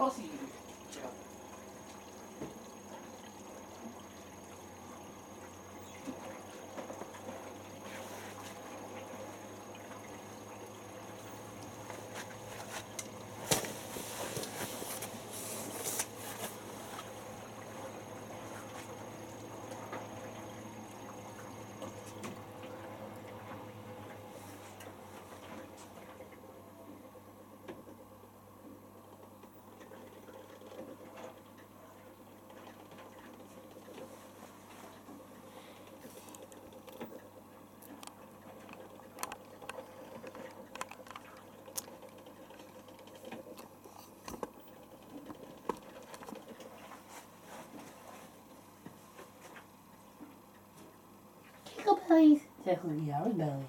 imposible. Bellies. Tickle Yar's belly.